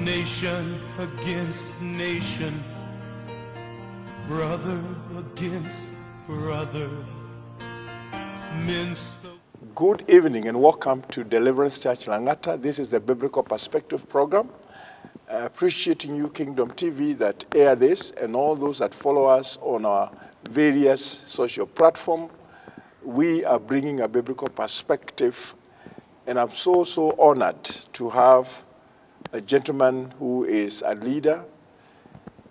Nation against nation, brother against brother. So Good evening and welcome to Deliverance Church Langata. This is the Biblical Perspective Program. Uh, appreciating you, Kingdom TV, that air this, and all those that follow us on our various social platform. We are bringing a biblical perspective, and I'm so, so honored to have a gentleman who is a leader,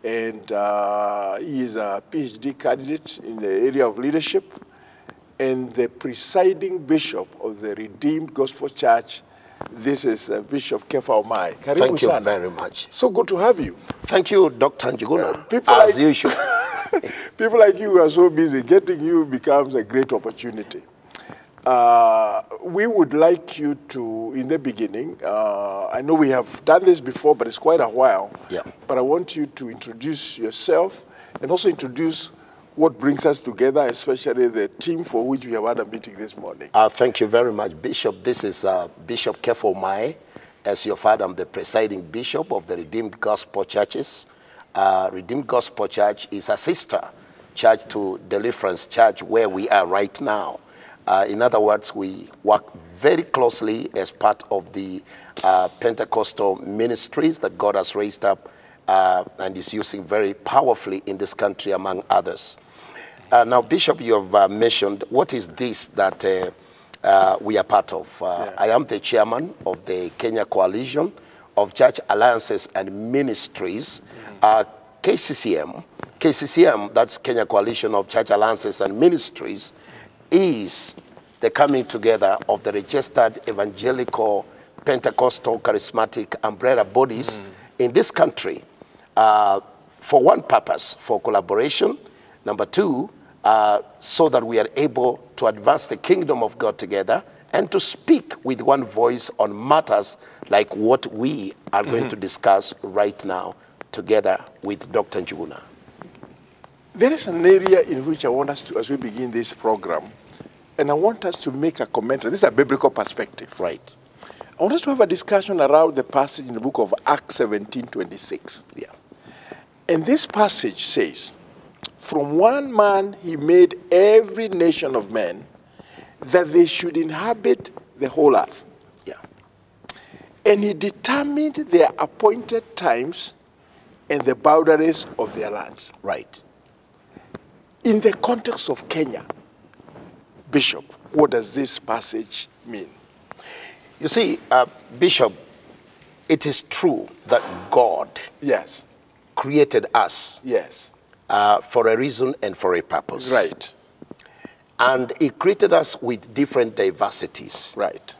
and uh, he is a PhD candidate in the area of leadership and the presiding bishop of the Redeemed Gospel Church. This is uh, Bishop Kepha Omae. Thank you very much. So good to have you. Thank you, Dr. Njuguna. people As like- usual. People like you are so busy. Getting you becomes a great opportunity. Uh, we would like you to, in the beginning, uh, I know we have done this before, but it's quite a while. Yeah. But I want you to introduce yourself and also introduce what brings us together, especially the team for which we have had a meeting this morning. Uh, thank you very much, Bishop. This is uh, Bishop Kepha Omae. As your father, I'm the presiding bishop of the Redeemed Gospel Churches. Uh, Redeemed Gospel Church is a sister church to Deliverance Church, where we are right now. Uh, in other words, we work very closely as part of the uh, Pentecostal ministries that God has raised up uh, and is using very powerfully in this country, among others. Uh, now, Bishop, you have uh, mentioned what is this that uh, uh, we are part of. Uh, I am the chairman of the Kenya Coalition of Church Alliances and Ministries, uh, KCCM. KCCM, that's Kenya Coalition of Church Alliances and Ministries, is the coming together of the registered evangelical Pentecostal charismatic umbrella bodies in this country uh, for one purpose, for collaboration. Number two, uh, so that we are able to advance the kingdom of God together and to speak with one voice on matters like what we are going to discuss right now together with Dr. Njuguna. There is an area in which I want us to, as we begin this program, and I want us to make a comment. This is a biblical perspective. Right. I want us to have a discussion around the passage in the book of Acts 17 26. Yeah. And this passage says, From one man he made every nation of men that they should inhabit the whole earth. Yeah. And he determined their appointed times and the boundaries of their lands. Right. In the context of Kenya, Bishop, what does this passage mean? You see, uh, Bishop, it is true that God Yes, created us yes, uh, for a reason and for a purpose. right, And He created us with different diversities. right.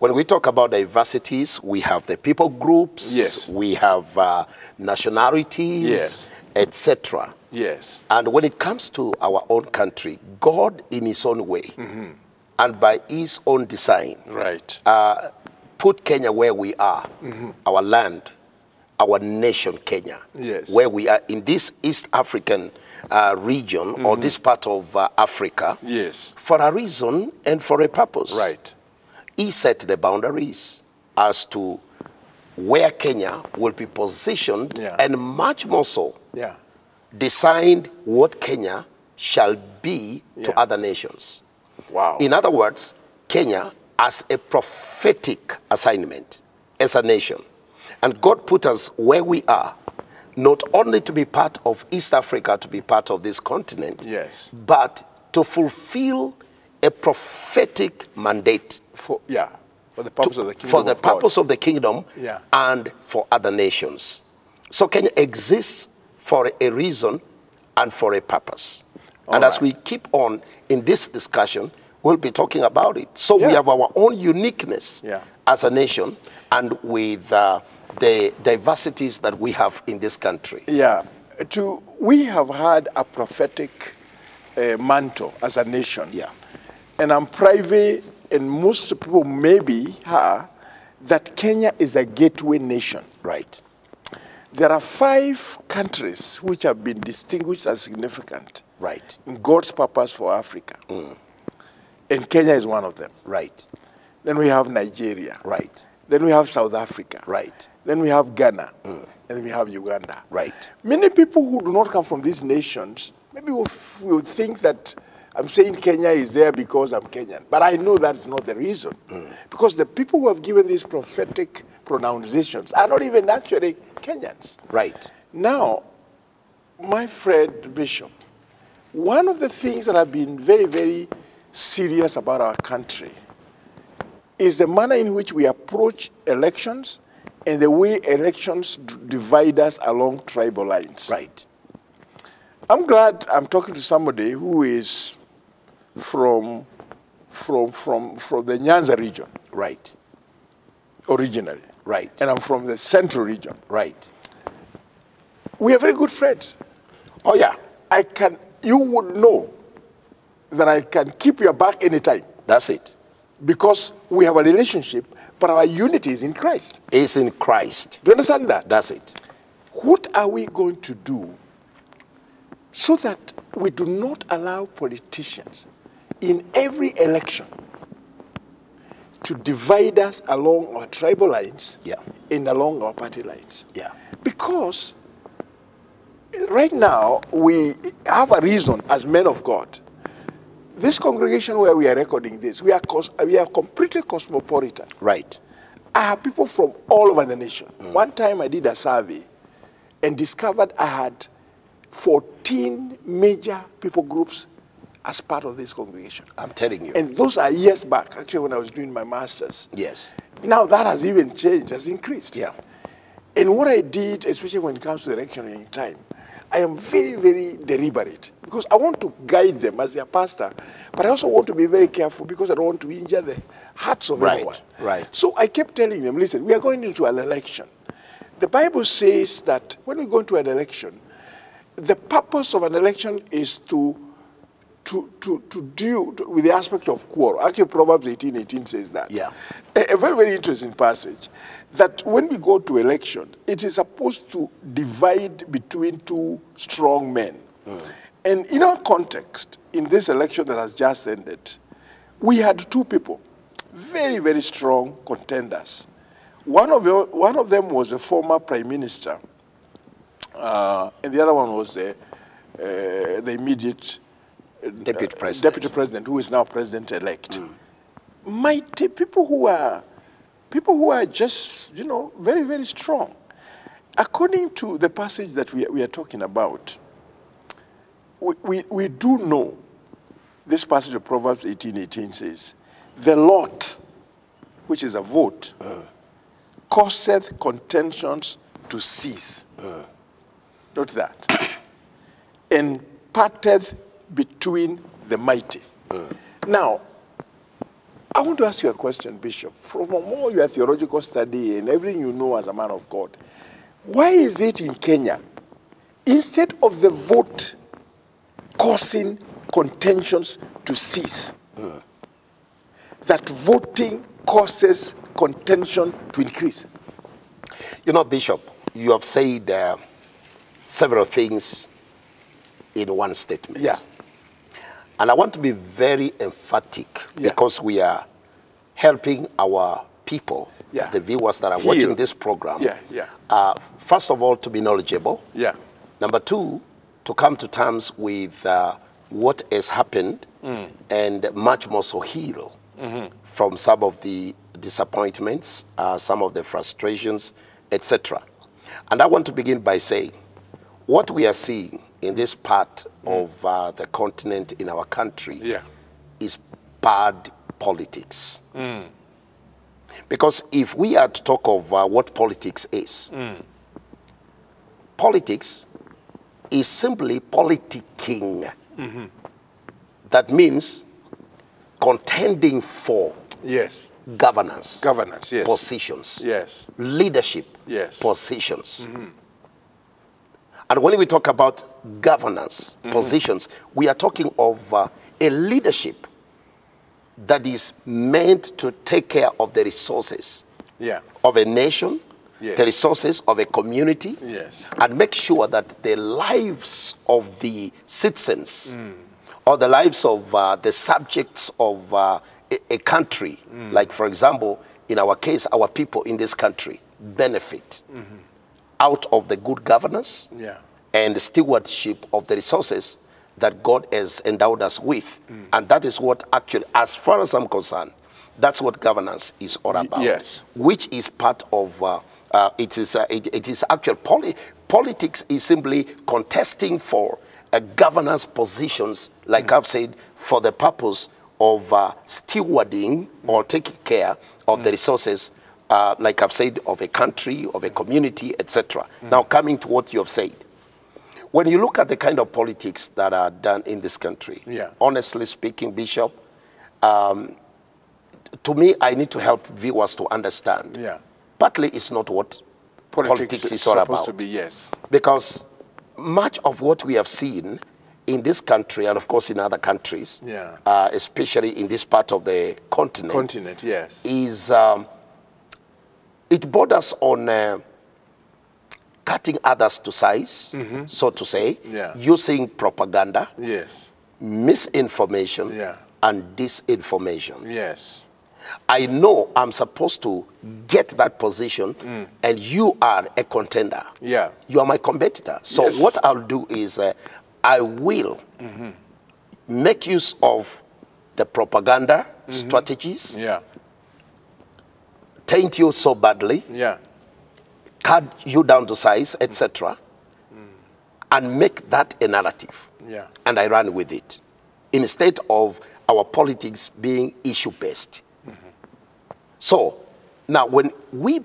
When we talk about diversities, we have the people groups, Yes. we have uh, nationalities, Yes. Etc. Yes, And when it comes to our own country, God, in His own way Mm-hmm. and by His own design, right, uh, put Kenya where we are, our land, our nation, Kenya, Yes. where we are in this East African uh, region or this part of uh, Africa, yes, for a reason and for a purpose. right, He set the boundaries as to where Kenya will be positioned, Yeah. and much more so, yeah, designed what Kenya shall be to other nations. wow. In other words, Kenya as a prophetic assignment as a nation. And God put us where we are, not only to be part of East Africa, to be part of this continent, Yes. but to fulfill a prophetic mandate for, yeah, for the purpose of the kingdom for the of God. of the kingdom Yeah. and for other nations. So Kenya exists for a reason and for a purpose. and All as we keep on in this discussion, we'll be talking about it. So Yeah. we have our own uniqueness Yeah. as a nation and with uh, the diversities that we have in this country. Yeah, to we have had a prophetic uh, mantle as a nation. Yeah. and I'm private, and most people maybe are that Kenya is a gateway nation. Right. There are five countries which have been distinguished as significant Right. in God's purpose for Africa, mm. and Kenya is one of them. Right. Then we have Nigeria. Right. Then we have South Africa. Right. Then we have Ghana. Mm. And then we have Uganda. Right. Many people who do not come from these nations maybe will, will think that I'm saying Kenya is there because I'm Kenyan. But I know that's not the reason. Because the people who have given these prophetic pronunciations are not even actually Kenyans. Right. Now, my friend Bishop, one of the things that have been very, very serious about our country is the manner in which we approach elections and the way elections d- divide us along tribal lines. Right. I'm glad I'm talking to somebody who is from, from, from, from the Nyanza region Right. originally, Right. and I'm from the central region. Right. We are very good friends. Oh, yeah. I can, you would know that I can keep your back anytime That's it. because we have a relationship, but our unity is in Christ. It's in Christ. Do you understand that? That's it. What are we going to do so that we do not allow politicians in every election to divide us along our tribal lines Yeah. and along our party lines? Yeah. Because right now we have a reason as men of God. This congregation where we are recording this, we are, cos- we are completely cosmopolitan. Right. I have people from all over the nation. Mm. One time I did a survey and discovered I had 14 major people groups as part of this congregation. I'm telling you. And those are years back, actually, when I was doing my master's. yes. Now that has even changed, has increased. Yeah. And what I did, especially when it comes to electioneering time, I am very, very deliberate because I want to guide them as their pastor, but I also want to be very careful because I don't want to injure the hearts of Right, everyone. right. So I kept telling them, listen, we are going into an election. The Bible says that when we go into an election, the purpose of an election is to to, to, to deal to- with the aspect of quarrel. Actually, Proverbs 18 18 says that. Yeah. A, a very, very interesting passage. That when we go to election, it is supposed to divide between two strong men. And in our context, in this election that has just ended, we had two people, very, very strong contenders. One of, the, one of them was a former prime minister, uh, and the other one was the, uh, the immediate Deputy uh, president. deputy president, who is now president-elect. Hmm. Mighty people who are people who are just you know very very strong. According to the passage that we, we are talking about, we, we, we do know this passage of Proverbs 18 18 says, The lot, which is a vote, hmm. causeth contentions to cease. Hmm. Note that. and parteth between the mighty. Now, I want to ask you a question, Bishop. From all your theological study and everything you know as a man of God, why is it in Kenya, instead of the vote causing contentions to cease, that voting causes contention to increase? You know, Bishop, you have said uh, several things in one statement. Yeah. And I want to be very emphatic Yeah. because we are helping our people, Yeah. the viewers that are Heal. watching this program. Yeah, yeah. Uh, first of all, to be knowledgeable. Yeah. Number two, to come to terms with uh, what has happened and much more so heal from some of the disappointments, uh, some of the frustrations, etc. And I want to begin by saying what we are seeing in this part of uh, the continent in our country Yeah. is bad politics. Because if we are to talk of uh, what politics is, politics is simply politicking. That means contending for Yes. governance, Governance, yes. positions, Yes. leadership Yes. positions. And when we talk about governance positions, we are talking of uh, a leadership that is meant to take care of the resources Yeah. of a nation, Yes. the resources of a community, Yes. and make sure that the lives of the citizens or the lives of uh, the subjects of uh, a, a country, like, for example, in our case, our people in this country benefit out of the good governance Yeah. and stewardship of the resources that God has endowed us with. And that is what actually, as far as I'm concerned, that's what governance is all about. yes. Which is part of, uh, uh, it, is, uh, it, it is actual, poli- politics is simply contesting for uh, governance positions, like I've said, for the purpose of uh, stewarding or taking care of the resources, uh, like I've said, of a country, of a community, etc. Now, coming to what you have said, when you look at the kind of politics that are done in this country, Yeah. honestly speaking, Bishop, um, to me, I need to help viewers to understand. Yeah. Partly, it's not what politics, is all about. to be, yes. Because much of what we have seen in this country, and of course in other countries, Yeah. uh, especially in this part of the continent, Continent, yes. is um, it borders on uh, cutting others to size, so to say. Yeah. using propaganda, Yes. misinformation, Yeah. and disinformation. Yes. I know I'm supposed to get that position, Mm. and you are a contender. Yeah. You are my competitor. So Yes. what I'll do is uh, I will make use of the propaganda strategies, Yeah. Taint you so badly, Yeah. cut you down to size, etc., and make that a narrative. Yeah. And I run with it instead of our politics being issue based. Mm-hmm. So now, when we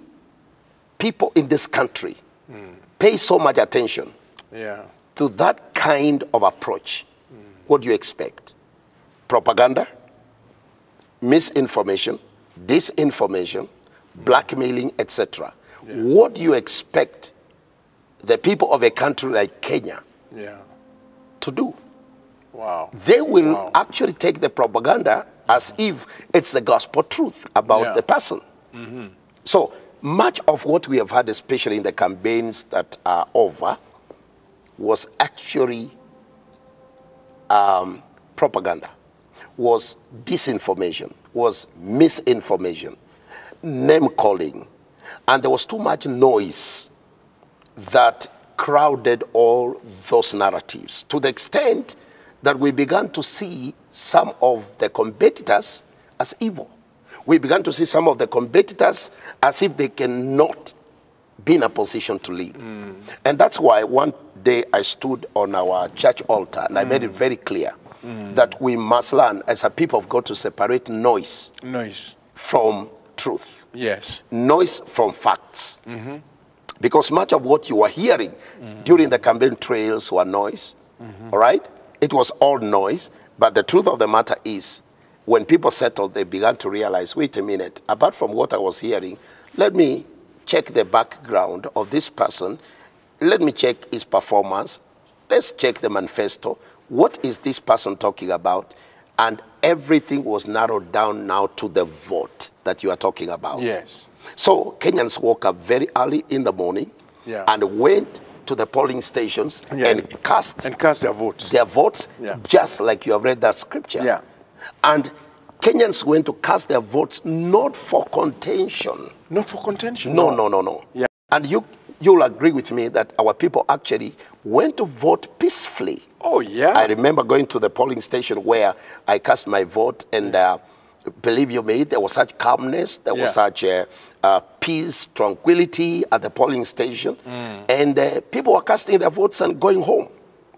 people in this country mm. pay so much attention Yeah. to that kind of approach, mm. what do you expect? Propaganda, misinformation, disinformation, blackmailing, etc. What do you expect the people of a country like Kenya Yeah. to do? Wow. They will Wow. actually take the propaganda as if it's the gospel truth about Yeah. the person. So much of what we have had, especially in the campaigns that are over, was actually um, propaganda, was disinformation, was misinformation, name calling, and there was too much noise that crowded all those narratives to the extent that we began to see some of the competitors as evil. We began to see some of the competitors as if they cannot be in a position to lead. Mm. And that's why one day I stood on our church altar and I made it mm. very clear mm. that we must learn as a people of God to separate noise Noise. from truth Yes. noise from facts. Mm-hmm. Because much of what you were hearing mm-hmm. during the campaign trails were noise, mm-hmm. all right? It was all noise, but the truth of the matter is, when people settled, they began to realize wait a minute, apart from what I was hearing, let me check the background of this person, let me check his performance, let's check the manifesto. What is this person talking about? And everything was narrowed down now to the vote that you are talking about. Yes. So Kenyans woke up very early in the morning Yeah. and went to the polling stations Yeah. and cast And cast their votes. their votes Yeah. just like you have read that scripture. Yeah. And Kenyans went to cast their votes not for contention. Not for contention. No, no, no, no. Yeah. And you you'll agree with me that our people actually went to vote peacefully. Oh, yeah. I remember going to the polling station where I cast my vote, and uh, believe you me, there was such calmness, there Yeah. was such uh, uh, peace, tranquility at the polling station, and uh, people were casting their votes and going home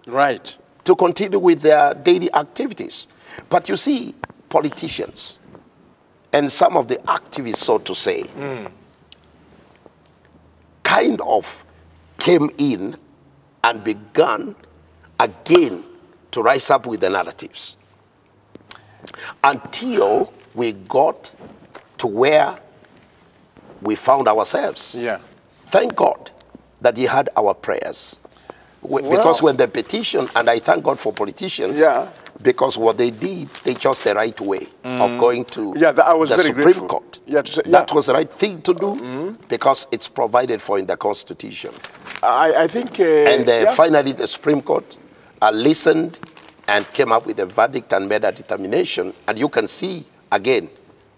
Right. to continue with their daily activities. But you see, politicians and some of the activists, so to say, kind of came in and began again to rise up with the narratives until we got to where we found ourselves. Yeah. Thank God that He had our prayers. We- because when the petition, and I thank God for politicians, Yeah. because what they did, they chose the right way of mm. going to Yeah, that- I was the very Supreme grateful. Court. Yeah, that was the right thing to do because it's provided for in the Constitution. I, I think. Uh, And uh, yeah. finally, the Supreme Court uh, listened and came up with a verdict and made a determination. And you can see again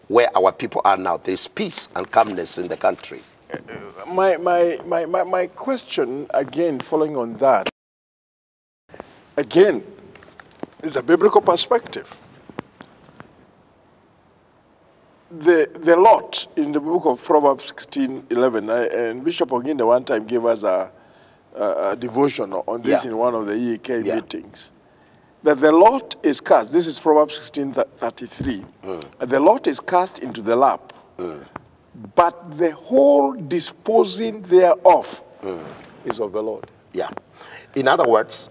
where our people are now. There's peace and calmness in the country. My, my, my, my, my question, again, following on that, again, is a biblical perspective. The, the lot in the book of Proverbs 16 11, I, and Bishop Oginde one time gave us a, a, a devotion on this Yeah. in one of the EAK Yeah. meetings. That the lot is cast, this is Proverbs 16 33, and the lot is cast into the lap, mm. but the whole disposing thereof mm. is of the Lord. Yeah. In other words,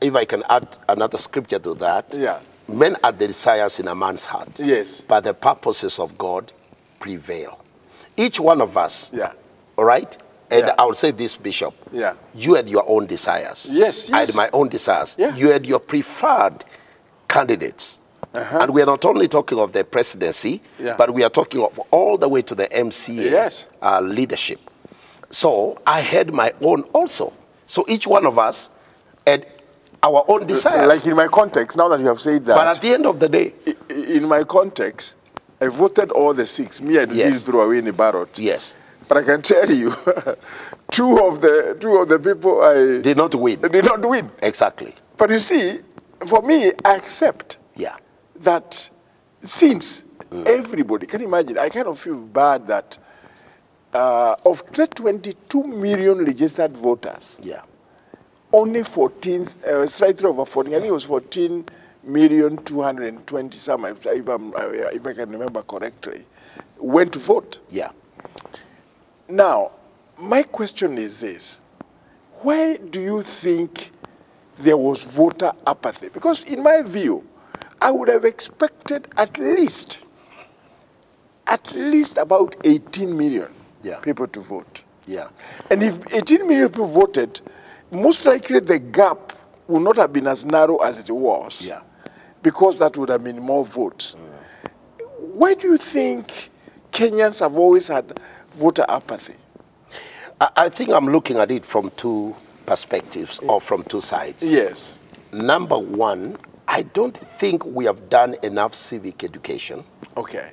if I can add another scripture to that, Yeah. Men are the desires in a man's heart. Yes. But the purposes of God prevail. Each one of us, Yeah. all right? And Yeah. I would say this, Bishop. Yeah. You had your own desires. Yes, yes. I had my own desires. Yeah. You had your preferred candidates. Uh -huh. And we are not only talking of the presidency. Yeah. but we are talking of all the way to the MCA Yes. uh, leadership. So I had my own also. So each one of us had our own desires. Like in my context, now that you have said that, but at the end of the day, in my context, I voted all the six. Me, I didn't Yes. throw away any ballot. yes, But I can tell you, two of the two of the people I did not win. did not win. Exactly. But you see, for me, I accept Yeah. that since everybody can you imagine, I kind of feel bad that uh, of the 22 million registered voters, Yeah. Only 14, uh, slightly over 14, I think it was 14 million 220 some, if, if, I'm, uh, if I can remember correctly, went to vote. Yeah. Now, my question is this why do you think there was voter apathy? Because, in my view, I would have expected at least, at least about 18 million Yeah. people to vote. Yeah. And if 18 million people voted, most likely the gap would not have been as narrow as it was. Yeah. Because that would have been more votes. Why do you think Kenyans have always had voter apathy? I, I think I'm looking at it from two perspectives or from two sides. Yes. Number one, I don't think we have done enough civic education Okay.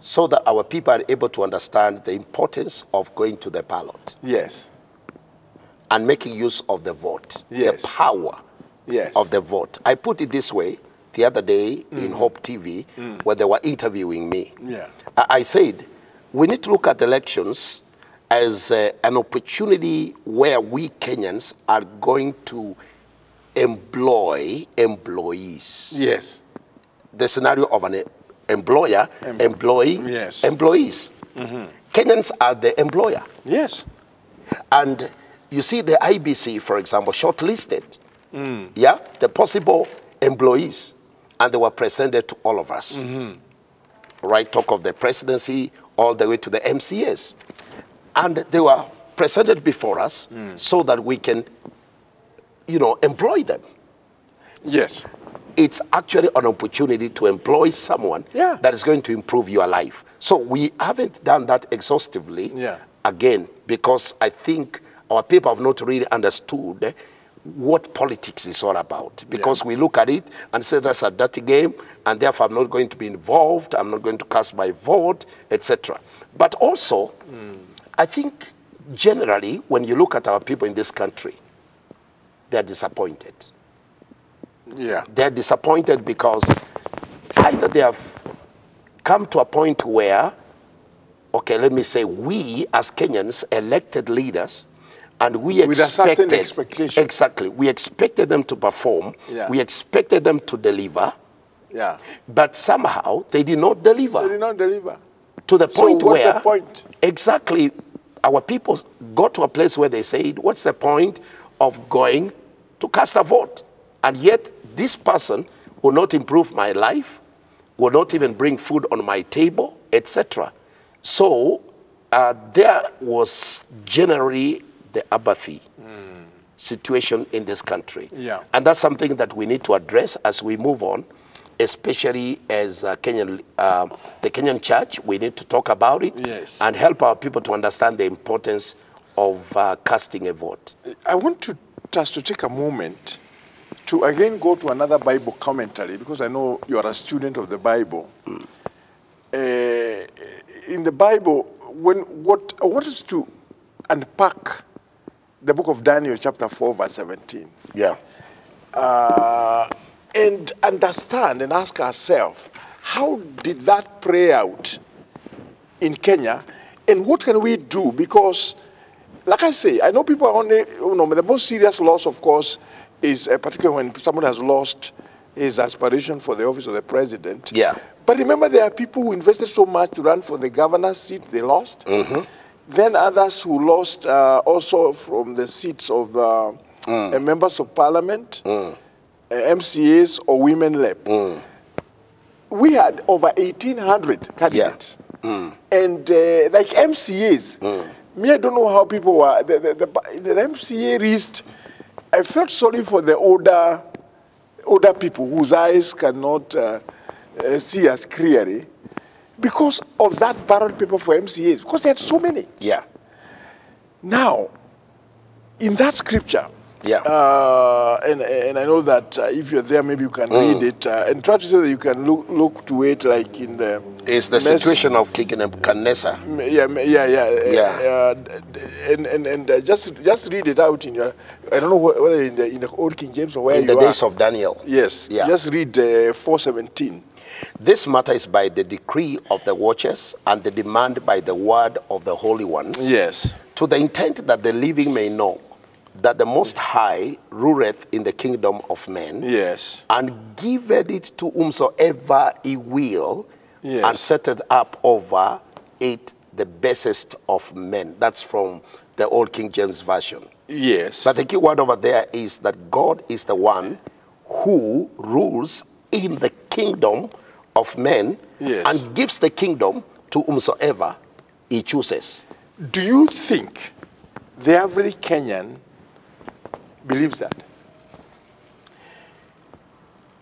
so that our people are able to understand the importance of going to the ballot Yes. And making use of the vote, Yes. the power Yes. of the vote. I put it this way the other day in mm. Hope TV mm. where they were interviewing me. Yeah. I, I said, we need to look at elections as uh, an opportunity where we Kenyans are going to employ employees. Yes. The scenario of an employer Em- employing Yes. employees. Mm-hmm. Kenyans are the employer. Yes. And you see the IEBC, for example, shortlisted, yeah, the possible employees, and they were presented to all of us. Right, talk of the presidency all the way to the MCAs. And they were presented before us so that we can, you know, employ them. Yes. It's actually an opportunity to employ someone Yeah. that is going to improve your life. So we haven't done that exhaustively Yeah. again because I think our people have not really understood what politics is all about. Because we look at it and say that's a dirty game, and therefore I'm not going to be involved, I'm not going to cast my vote, etc. But also, hmm. I think generally, when you look at our people in this country, they're disappointed. Yeah. They're disappointed because either they have come to a point where, okay, let me say, we as Kenyans elected leaders, and we With expected expectation. exactly, we expected them to perform, Yeah. we expected them to deliver, Yeah. but somehow they did not deliver They did not deliver. to the So point what's the where point? exactly our people got to a place where they said, What's the point of going to cast a vote? And yet, this person will not improve my life, will not even bring food on my table, etc. So, uh, there was generally the apathy situation in this country. Yeah. And that's something that we need to address as we move on, especially as uh, Kenyan, uh, the Kenyan church. We need to talk about it Yes. and help our people to understand the importance of uh, casting a vote. I want to, us to take a moment to again go to another Bible commentary because I know you are a student of the Bible. in the Bible, when what I want us to unpack the book of Daniel, chapter 4, verse 17, Yeah. uh, and understand and ask ourselves, how did that play out in Kenya, and what can we do? Because, like I say, I know people are only, you know, the most serious loss, of course, is uh, particularly when someone has lost his aspiration for the office of the president. Yeah. But remember, there are people who invested so much to run for the governor's seat, they lost. Then others who lost uh, also from the seats of uh, uh, members of parliament, uh, MCAs, or women rep. We had over 1,800 candidates. And uh, like MCAs, me, I don't know how people were. The, the, the, the MCA reached, I felt sorry for the older, older people whose eyes cannot uh, uh, see as clearly because of that ballot paper for MCAs, because they had so many. Yeah. Now, in that scripture, Yeah. uh, and, and I know that uh, if you're there, maybe you can read it uh, and try to say that you can look, look to it like in the. It's the mess- situation of King Nebuchadnezzar. Yeah, yeah, yeah, uh, Yeah. Uh, d- d- and and, and uh, just just read it out in your. I don't know whether in the in the old King James or where In the are. days of Daniel. yes, Yeah. just read uh, four seventeen. This matter is by the decree of the watchers and the demand by the word of the holy ones. Yes. To the intent that the living may know that the Most High ruleth in the kingdom of men. Yes. and giveth it to whomsoever he will, Yes. and setteth up over it the bestest of men. That's from the Old King James Version. Yes. But the key word over there is that God is the one who rules in the kingdom of men Yes. and gives the kingdom to whomsoever he chooses. Do you think the average Kenyan believes that?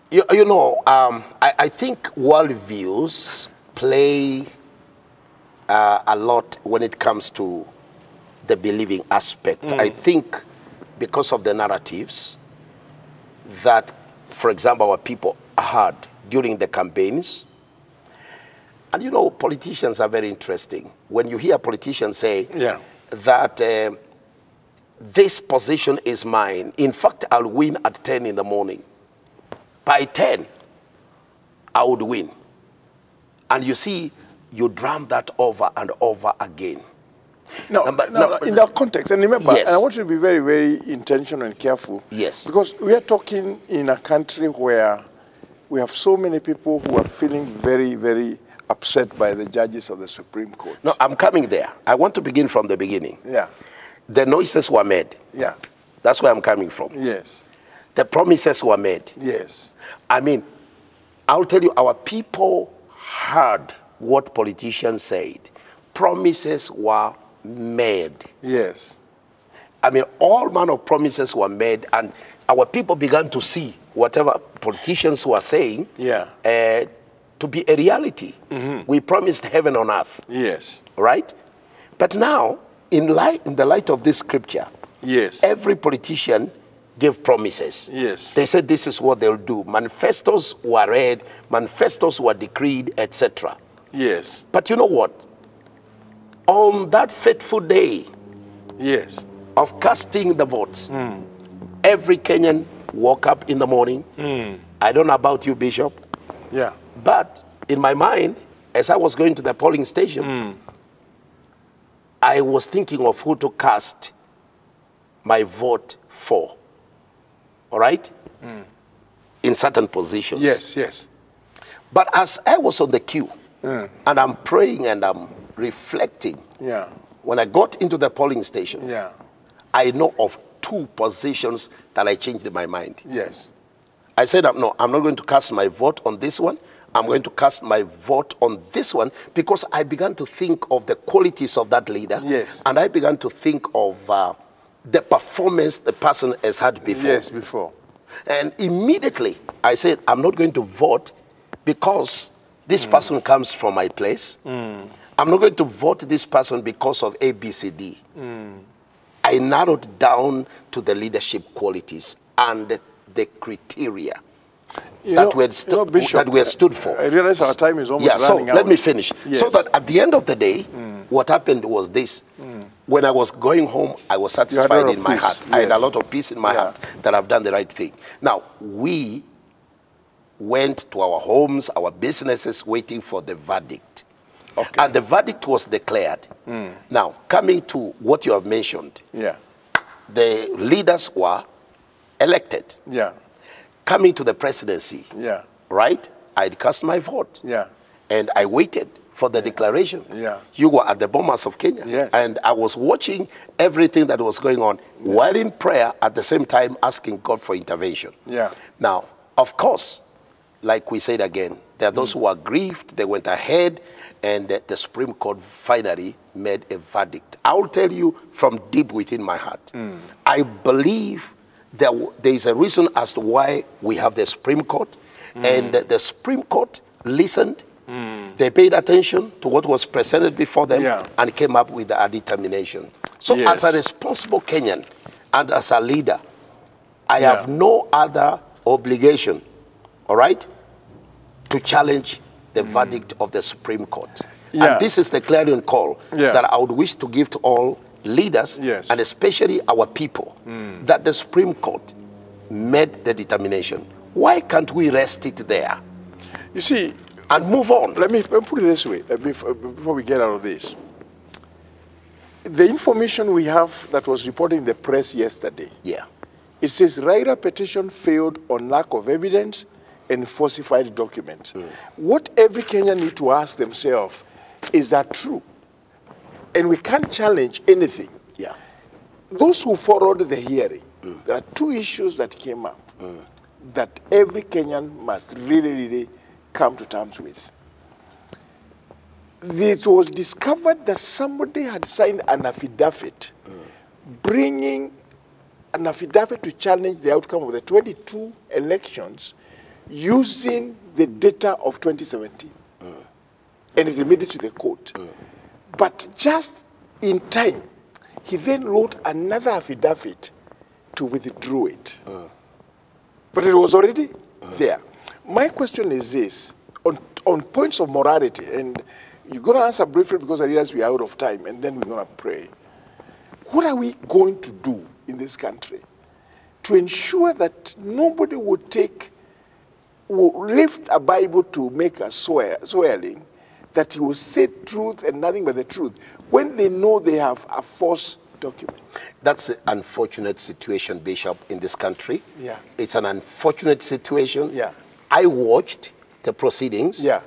You, you know, um, I, I think worldviews play uh, a lot when it comes to the believing aspect. I think because of the narratives that, for example, our people had during the campaigns. And you know, politicians are very interesting. When you hear politicians say Yeah. that uh, this position is mine, in fact, I'll win at 10 in the morning by 10, I would win. And you see, you drum that over and over again. No, No, no, but- no, no, in that context, and remember, Yes. and I want you to be very, very intentional and careful. Yes. Because we are talking in a country where we have so many people who are feeling very, very upset by the judges of the Supreme Court. No, I'm coming there. I want to begin from the beginning. Yeah, The noises were made. yeah, That's where I'm coming from. yes, The promises were made. yes, I mean, I'll tell you, our people heard what politicians said. Promises were made. yes, I mean, all manner of promises were made, and our people began to see whatever politicians were saying Yeah. uh, to be a reality. We promised heaven on earth, yes, right? But now, in, light, in the light of this scripture, yes, every politician gave promises. Yes. They said this is what they'll do. Manifestos were read, manifestos were decreed, etc. yes, But you know what? On that fateful day yes, of casting the votes, every Kenyan woke up in the morning. Hmm. I don't know about you, Bishop, yeah, but in my mind, as I was going to the polling station, hmm. I was thinking of who to cast my vote for. All right? Hmm. In certain positions. yes, yes, But as I was on the queue and I'm praying and I'm reflecting, yeah, when I got into the polling station, yeah, I know of two positions that I changed my mind. yes, I said, "I'm- no, I'm not going to cast my vote on this one. I'm going to cast my vote on this one because I began to think of the qualities of that leader. Yes. And I began to think of uh, the performance the person has had before. yes, before. And immediately I said, I'm not going to vote because this hmm. person comes from my place. Hmm. I'm not going to vote this person because of ABCD. Hmm. I narrowed down to the leadership qualities and the criteria You that, know- we you know, Bishop, that we had stood for. I realize our time is almost yeah, so running let me finish. Yes. So that at the end of the day, mm. what happened was this. Mm. When I was going home, I was satisfied in my peace, heart. I had a lot of peace in my Yeah. heart that I've done the right thing. Now, we went to our homes, our businesses, waiting for the verdict. Okay. And the verdict was declared. Hmm. Now, coming to what you have mentioned, Yeah, the leaders were elected. yeah, Coming to the presidency, yeah, right? I'd cast my vote. yeah. And I waited for the declaration. Yeah. You were at the Bomas of Kenya. Yes. And I was watching everything that was going on while in prayer at the same time asking God for intervention. Yeah. Now, of course, like we said again, there are those hmm. who are grieved, they went ahead, and the, Supreme Court finally made a verdict. I will tell you from deep within my heart, hmm. I believe there, there is a reason as to why we have the Supreme Court, hmm. and the, the Supreme Court listened, they paid attention to what was presented before them, Yeah. and came up with a determination. So, Yes. as a responsible Kenyan and as a leader, I Yeah. have no other obligation, all right, to challenge the mm. verdict of the Supreme Court. Yeah. And this is the clarion call Yeah. that I would wish to give to all leaders Yes. and especially our people mm. that the Supreme Court made the determination. Why can't we rest it there You see, and move on? let me, put it this way uh, before, uh, before we get out of this. The information we have that was reported in the press yesterday, Yeah. it says Raila petition failed on lack of evidence and falsified documents. Hmm. What every Kenyan need to ask themselves, is that true? And we can't challenge anything. Yeah. those who followed the hearing, hmm. there are two issues that came up hmm. that every Kenyan must really, really come to terms with. It was discovered that somebody had signed an affidavit bringing an affidavit to challenge the outcome of the 22 elections using the data of 2017 and he submitted to the court. But just in time, he then wrote another affidavit to withdraw it. But it was already there. My question is this on, on points of morality, and you're going to answer briefly because I realize we're out of time, and then we're going to pray. What are we going to do in this country to ensure that nobody will take will lift a Bible to make a swear, swearing that he will say truth and nothing but the truth when they know they have a false document. That's an unfortunate situation, Bishop, in this country. Yeah. It's an unfortunate situation. Yeah. I watched the proceedings Yeah.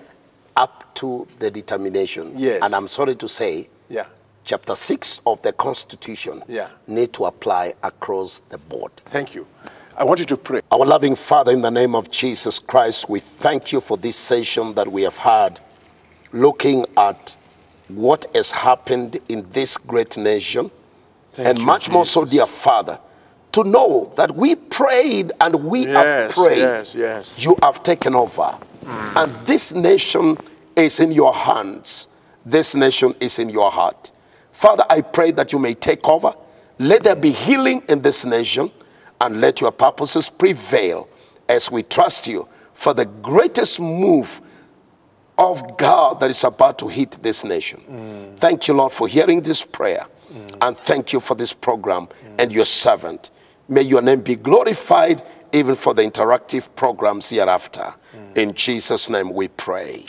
up to the determination. Yes. And I'm sorry to say, Yeah. chapter 6 of the Constitution Yeah. need to apply across the board. Thank you. I want you to pray. Our loving Father, in the name of Jesus Christ, we thank you for this session that we have had, looking at what has happened in this great nation, Thank and you, much more so, dear Father, to know that we prayed and we have prayed. yes, yes. You have taken over. Hmm. And this nation is in your hands. This nation is in your heart. Father, I pray that you may take over. Let there be healing in this nation and let your purposes prevail as we trust you for the greatest move of God that is about to hit this nation. Thank you, Lord, for hearing this prayer. And thank you for this program and your servant. May your name be glorified even for the interactive programs hereafter. In Jesus' name we pray.